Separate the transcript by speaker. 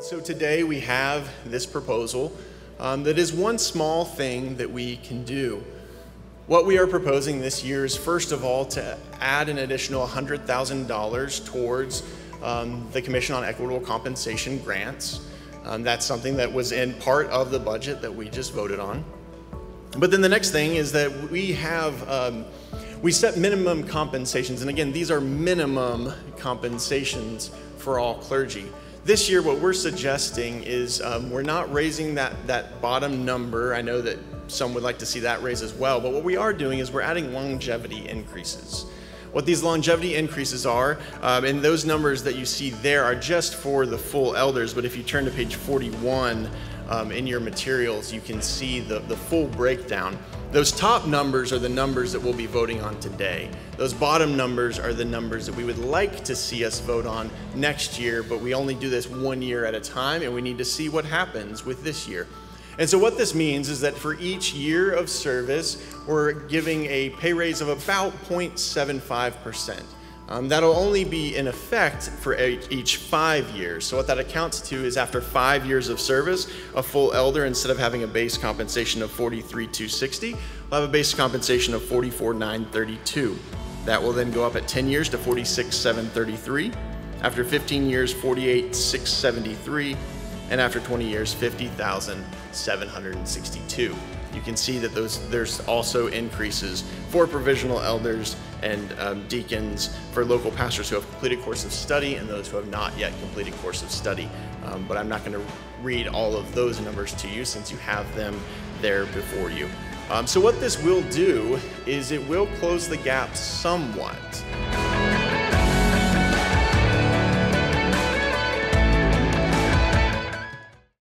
Speaker 1: So today we have this proposal um, that is one small thing that we can do. What we are proposing this year is first of all to add an additional $100,000 towards um, the Commission on Equitable Compensation grants. Um, that's something that was in part of the budget that we just voted on. But then the next thing is that we have, um, we set minimum compensations. And again, these are minimum compensations for all clergy. This year, what we're suggesting is um, we're not raising that, that bottom number. I know that some would like to see that raise as well, but what we are doing is we're adding longevity increases. What these longevity increases are, um, and those numbers that you see there are just for the full elders, but if you turn to page 41 um, in your materials, you can see the, the full breakdown. Those top numbers are the numbers that we'll be voting on today. Those bottom numbers are the numbers that we would like to see us vote on next year, but we only do this one year at a time, and we need to see what happens with this year. And so, what this means is that for each year of service, we're giving a pay raise of about 0.75%. Um, that'll only be in effect for each five years. So what that accounts to is after five years of service, a full elder, instead of having a base compensation of 43,260, will have a base compensation of 44,932. That will then go up at 10 years to 46,733. After 15 years, 48,673. And after 20 years, 50,762 you can see that those there's also increases for provisional elders and um, deacons for local pastors who have completed course of study and those who have not yet completed course of study. Um, but I'm not going to read all of those numbers to you since you have them there before you. Um, so what this will do is it will close the gap somewhat